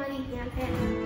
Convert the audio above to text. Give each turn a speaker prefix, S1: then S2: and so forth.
S1: money, young family.